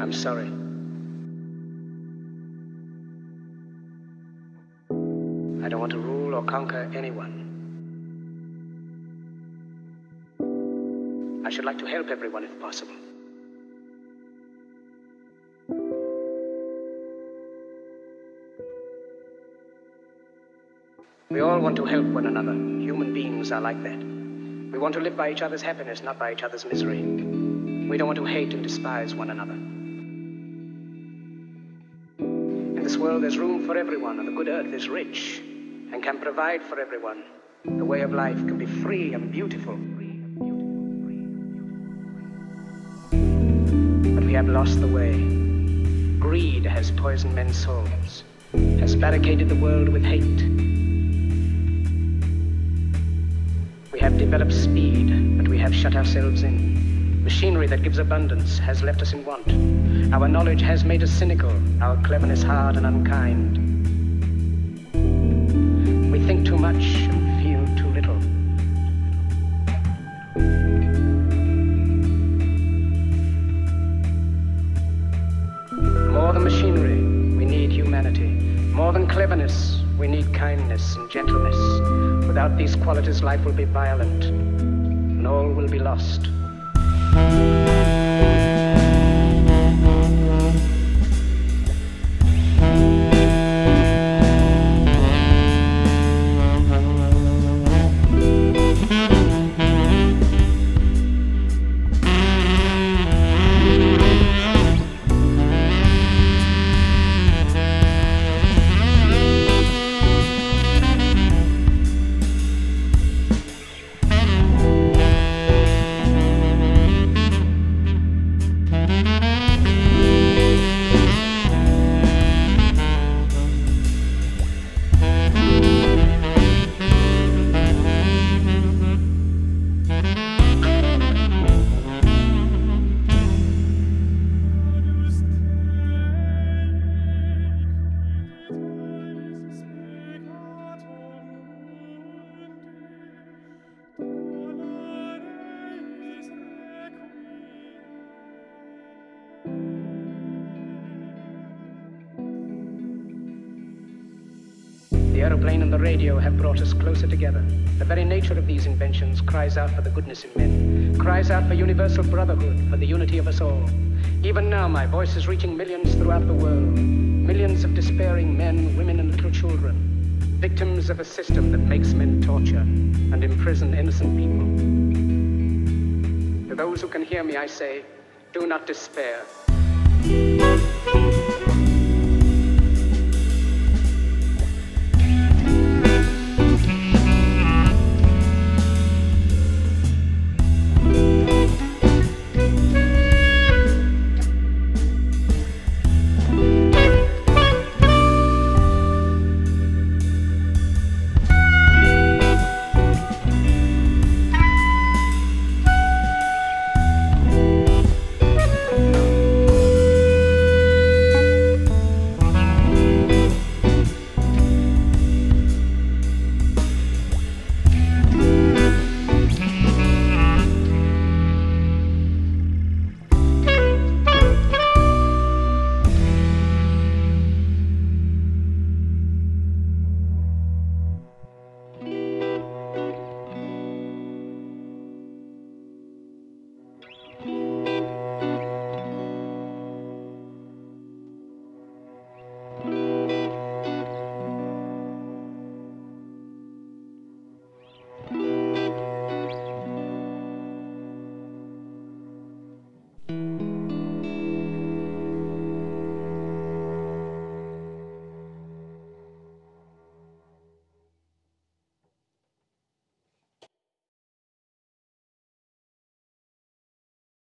I'm sorry. I don't want to rule or conquer anyone. I should like to help everyone if possible. We all want to help one another. Human beings are like that. We want to live by each other's happiness, not by each other's misery. We don't want to hate and despise one another. This world, there's room for everyone, and the good earth is rich and can provide for everyone. The way of life can be free and beautiful. But we have lost the way. Greed has poisoned men's souls, has barricaded the world with hate. We have developed speed, but we have shut ourselves in. Machinery that gives abundance has left us in want. Our knowledge has made us cynical, our cleverness hard and unkind. We think too much and feel too little. More than machinery, we need humanity. More than cleverness, we need kindness and gentleness. Without these qualities, life will be violent, and all will be lost. The aeroplane and the radio have brought us closer together. The very nature of these inventions cries out for the goodness in men, cries out for universal brotherhood, for the unity of us all. Even now, my voice is reaching millions throughout the world. Millions of despairing men, women, and little children, victims of a system that makes men torture and imprison innocent people. To those who can hear me, I say, do not despair.